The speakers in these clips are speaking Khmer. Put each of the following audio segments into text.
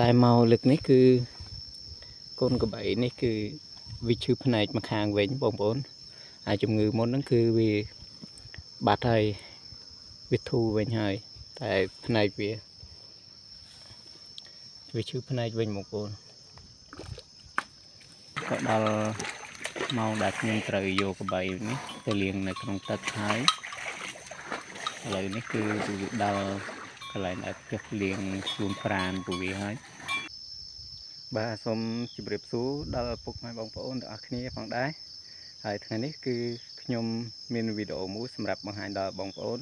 តែមកលើកនេះគឺកូនក្របីនេះគឺវាឈឺផ្នែកមកខាងវិញបងប្អូនហើយជំងឺមុនហ្នឹងគឺវាបាត់ហើយវាធូរវិញហើយតែផ្នែកវាវាឈឺផ្នែកវិញបងប្អូនក៏ដល់ម៉ោងដែលខ្ញុំត្រូវយកក្របីនេះទៅលាងនៅក្នុងទឹកហើយឥឡូវនេះគឺវាដល់ កន្លែងដែលផ្ទះលាងសួនប្រានពួកវាហើយបាទសូមជម្រាបសួរដល់ពុកម៉ែបងប្អូនទាំងអស់គ្នាផងដែរហើយថ្ងៃនេះគឺខ្ញុំមានវីដេអូមួយសម្រាប់បង្ហាញដល់បងប្អូន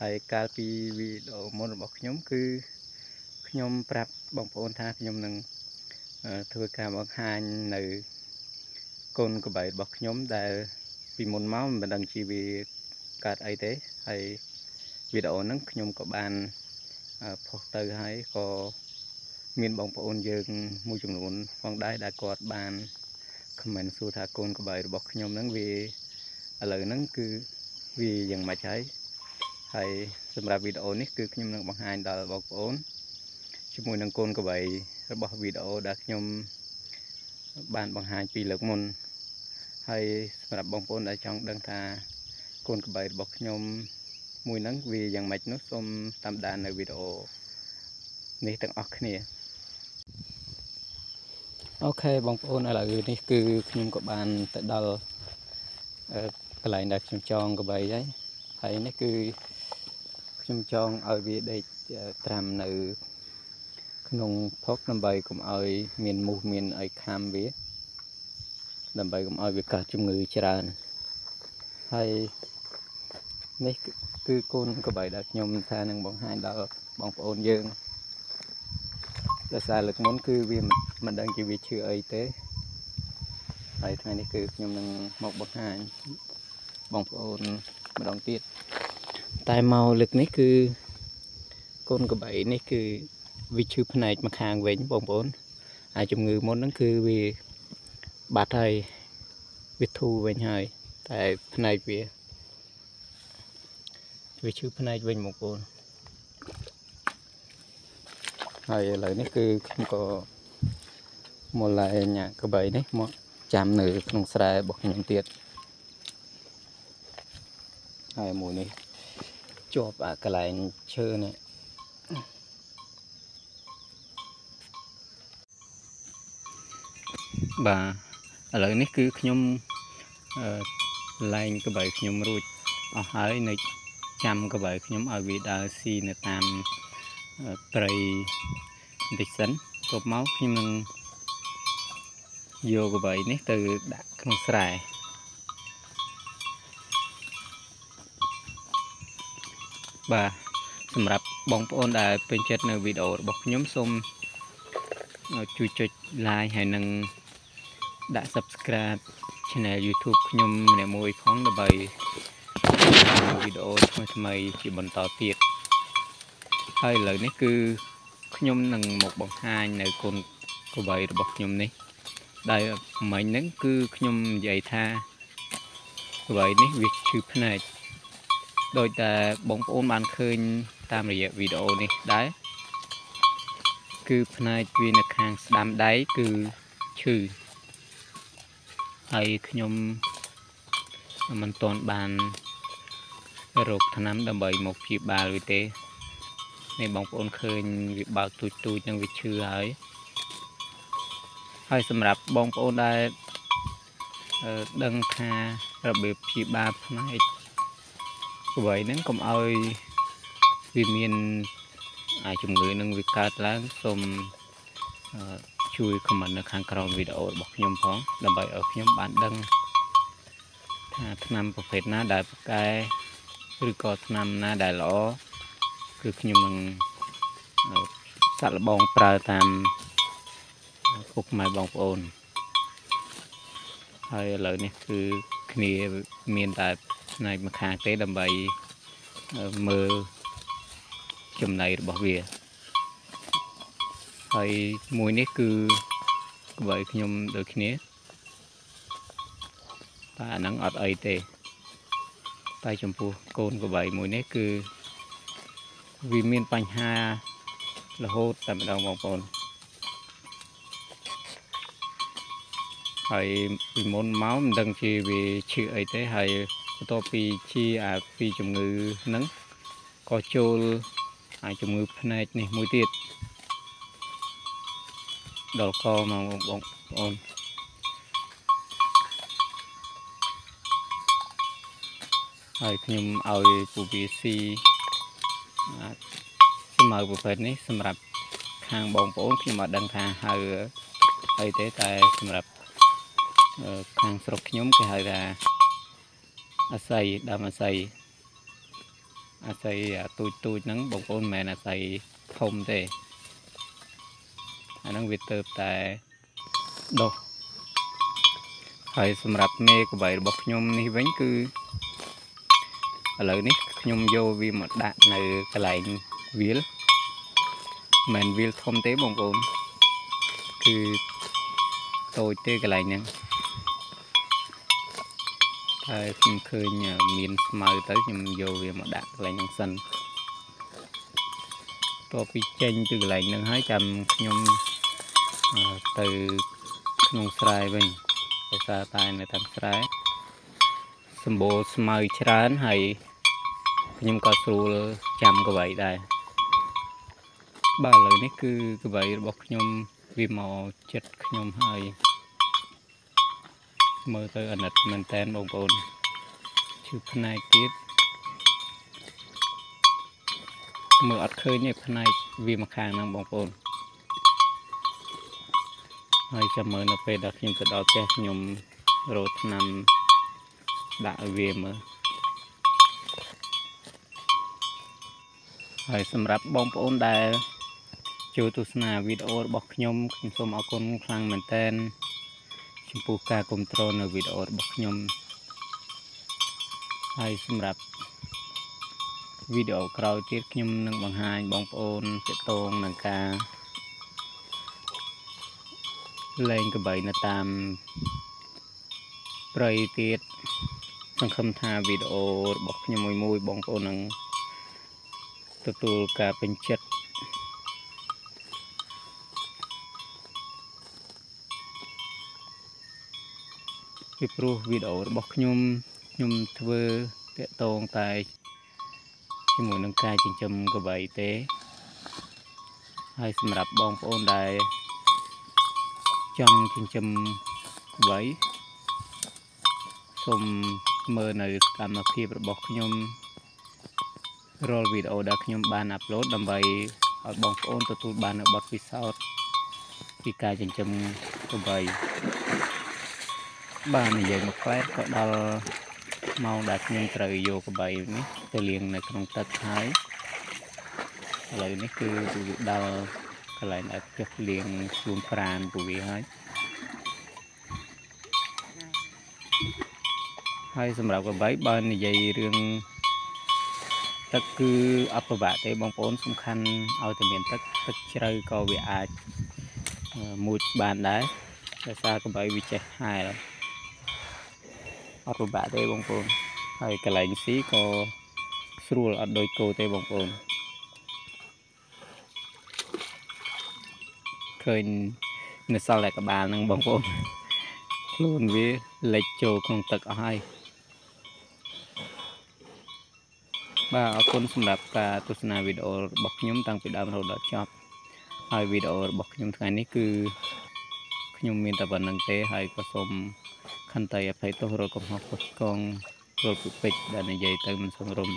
ហើយកាលពីវីដេអូមុនរបស់ខ្ញុំគឺខ្ញុំប្រាប់បងប្អូនថាខ្ញុំនឹងធ្វើការបង្ហាញនៅកូនក្បីរបស់ខ្ញុំដែលពីមុនមកមិនដឹងជាវាកើតអីទេហើយវីដេអូហ្នឹងខ្ញុំក៏បាន ផុសទៅហើយក៏មានបងប្អូនយើងមួយចំនួនផងដែរដែលគាត់បានខមមិនសួរថាកូនក្បីរបស់ខ្ញុំហ្នឹងវាឥឡូវហ្នឹងគឺវាយ៉ាងម៉េចហើយហើយសម្រាប់វីដេអូនេះគឺខ្ញុំនឹងបង្ហាញដល់បងប្អូនជាមួយនឹងកូនក្បីរបស់វីដេអូដែលខ្ញុំបានបង្ហាញពីលើកមុនហើយសម្រាប់បងប្អូនដែលចង់ដឹងថាកូនក្បីរបស់ខ្ញុំ មួយហ្នឹងវាយ៉ាងម៉េចនោះសូមតាមដាននៅវីដេអូនេះទាំងអស់គ្នាអូខេបងប្អូនឥឡូវនេះគឺខ្ញុំក៏បានទៅដល់កន្លែងដែលខ្ញុំចងកបីហើយហើយនេះគឺខ្ញុំចងឲ្យវាដេកត្រាំនៅ ក្នុងផុកដើម្បីកុំឲ្យ មានមូសមានអីខាំវា ដើម្បីកុំឲ្យវាកើតជំងឺច្រើនហើយ នេះគឺកូនកបៃដែលខ្ញុំថានឹងបង្ហាញដល់បងប្អូនយើងដោយសារលើកមុនគឺវាមិនដឹងជាវាឈឺអីទេហើយថ្ងៃនេះគឺខ្ញុំនឹងមកបង្ហាញបងប្អូនម្ដងទៀតតែមកលើកនេះគឺកូនកបៃនេះគឺវាឈឺផ្នែកមកខាងវិញបងប្អូនហើយជំងឺមុនហ្នឹងគឺវាបាត់ហើយវាធូរវិញហើយតែផ្នែកវា វាឈឺផ្នែកវិញបងប្អូនហើយឥឡូវនេះគឺខ្ញុំក៏មកឡែញ៉ាក្បីនេះមកចាំនៅក្នុងស្រែរបស់ខ្ញុំទៀតហើយមួយនេះជាប់អាកន្លែងឈើនេះបាទឥឡូវនេះគឺខ្ញុំលែងក្បីខ្ញុំរួចអស់ហើយនៅ ចាំក្បែរខ្ញុំឲ្យវាដើរស៊ីនៅតាមព្រៃបន្តិចសិនទៅមកខ្ញុំនឹងយកក្បែរនេះទៅដាក់ក្នុងស្រែបាទសម្រាប់បងប្អូនដែលពេញចិត្តនៅវីដេអូរបស់ខ្ញុំសូមជួយចុច like ហើយនឹងដាក់ subscribe channel YouTube ខ្ញុំម្នាក់មួយផងដើម្បី វីដេអូថ្មីថ្មីជាបន្តទៀតហើយឥឡូវនេះគឺខ្ញុំនឹងមកបង្ហាញនៅកូនកបីរបស់ខ្ញុំនេះ ដែលមិញហ្នឹងគឺខ្ញុំនិយាយថាកបីនេះវាឈឺភ្នែកដោយតែបងប្អូនបានឃើញតាមរយៈវីដេអូនេះដែរគឺភ្នែកវានៅខាងស្ដាំដៃគឺឈឺហើយខ្ញុំមិនទាន់បាន រោគថ្នាំដើម្បីមកព្យាបាលវាទេនេះបងប្អូនឃើញវាបើកទូចទូចនឹងវាឈឺហើយហើយសម្រាប់បងប្អូនដែលដឹងថារបៀបព្យាបាលផ្នែកអ្វីហ្នឹងកុំឲ្យវាមានអាចជំងឺនឹងវាកើតឡើងសូមជួយខមមិននៅខាងក្រោមវីដេអូរបស់ខ្ញុំផងដើម្បីឲ្យខ្ញុំបានដឹងថាថ្នាំប្រភេទណាដែលប្រកែ ឬក៏ថ្នាំណាដែលល្អគឺខ្ញុំនឹងសាក់លបងប្រើតាមពុកម៉ែបងប្អូនហើយឥឡូវនេះគឺគ្នាមានតែផ្នែកម្ខាងទេដើម្បីមើលចំណៃរបស់វាហើយមួយនេះគឺក្បីខ្ញុំដូចគ្នាតែអាហ្នឹងអត់អីទេ តែចំពោះកូនកបៃមួយនេះគឺវាមានបញ្ហារហូតតែម្ដងបងប្អូនហើយពីមុនមកមិនដឹងជាវាឈឺអីទេហើយបន្ទាប់ពីជាអាពីជំងឺហ្នឹងក៏ចូលអាជំងឺភ្នែកនេះមួយទៀតដល់កមកបងប្អូន ហើយខ្ញុំឲ្យពូវាស៊ីស្មៅប្រភេទនេះសម្រាប់ខាងបងប្អូនខ្ញុំអត់ដឹងថាហៅអីទេតែសម្រាប់ខាងស្រុកខ្ញុំគេហៅថាអាស័យដើមអាស័យអាស័យទូចទូចហ្នឹងបងប្អូនមិនមែនអាស័យធំទេអាហ្នឹងវាទៅតែដុះហើយសម្រាប់មេកបៃរបស់ខ្ញុំនេះវិញគឺ ឥឡូវនេះខ្ញុំយកវាមកដាក់នៅកន្លែងវាលមិនវាលធំទេបងប្អូនគឺតូចទេកន្លែងហ្នឹងហើយខ្ញុំឃើញមានស្មៅទៅខ្ញុំយកវាមកដាក់កន្លែងហ្នឹងសិនតពីចេញពីកន្លែងហ្នឹងហើយចាំខ្ញុំទៅក្នុងស្រែវិញដោយសារតែនៅតាមស្រែ សម្បូរស្មៅច្រើនហើយខ្ញុំក៏ស្រួលចាំកវីដែរបាទឥឡូវនេះគឺកវីរបស់ខ្ញុំវាមកចិត្តខ្ញុំហើយមើលទៅអាណិតមែនតែនបងប្អូនឈឺផ្នែកទៀតមើលអត់ឃើញទេផ្នែកវាមកខាងហ្នឹងបងប្អូនហើយចាំមើលនៅពេលដែលខ្ញុំទៅដល់ផ្ទះខ្ញុំរោថ្នាំ ដាក់ឲ្យវាមើលហើយសម្រាប់បងប្អូនដែលចូលទស្សនាវីដេអូរបស់ខ្ញុំខ្ញុំសូមអរគុណខ្លាំងមែនទែនចំពោះការគ្រប់គ្រងនៅវីដេអូរបស់ខ្ញុំហើយសម្រាប់វីដេអូក្រោយទៀតខ្ញុំនឹងបង្ហាញបងប្អូនទាក់ទងនឹងការលេងកបីនៅតាមព្រៃទៀត សង្ឃឹមថាវីដេអូរបស់ខ្ញុំមួយមួយបងប្អូននឹងទទួលការពេញចិត្តពីព្រោះវីដេអូរបស់ខ្ញុំខ្ញុំធ្វើតាក់ទងតែជាមួយនឹងការចិញ្ចឹមកបីទេ ហើយសម្រាប់បងប្អូនដែលចង់ចិញ្ចឹមកបីសូម មើលនៅសកម្មភាពរបស់ខ្ញុំរាល់វីដេអូដែលខ្ញុំបានអាប់ឡូតដើម្បីឲ្យបងប្អូនទទួលបាននូវបទពិសោធន៍ពីការចិញ្ចឹមកបីបាទនិយាយមកផ្លែក៏ដល់ម៉ោងដែលខ្ញុំត្រូវយកកបីនេះទៅលាងនៅក្នុងទឹកហើយឥឡូវនេះគឺវាដល់កន្លែងដែលចុះលាងខ្លួនប្រានពួកវាហើយ ហើយសម្រាប់កបីបើនិយាយរឿងទឹកគឺអត់ពិបាកទេបងប្អូនសំខាន់ឲ្យតែមានទឹកទឹកជ្រៅក៏វាអាចមួយបានដែរដោយសារកបីវាចេះហែលអត់ពិបាកទេបងប្អូនហើយកន្លែងស៊ីក៏ស្រួលអត់ដូចគោទេបងប្អូនឃើញនៅសល់តែក្បាលហ្នឹងបងប្អូនខ្លួនវាលិចចូលក្នុងទឹកអស់ហើយ បាទអរគុណសម្រាប់ការទស្សនាវីដេអូរបស់ខ្ញុំតាំងពីដើមរហូតដល់ចប់ហើយវីដេអូរបស់ខ្ញុំថ្ងៃនេះគឺខ្ញុំមានតែប៉ុណ្្នឹងទេហើយក៏សូមខន្តីអភ័យទោសរកកំហុសខុសឆ្គងរកពិពេចដែលនិយាយទៅមិនសមរម្យ